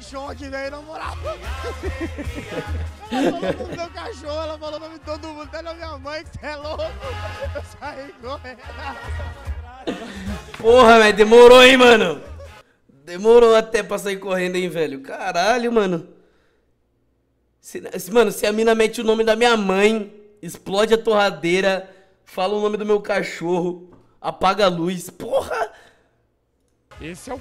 de choque, velho, na moral. Ela falou o nome do meu cachorro, ela falou o nome de todo mundo, até da minha mãe, que você é louco. Eu saí correndo. Porra, velho, demorou, hein, mano? Demorou até pra sair correndo, hein, velho? Caralho, mano. Se- mano, se a mina mete o nome da minha mãe, explode a torradeira, fala o nome do meu cachorro, apaga a luz. Porra! Esse é o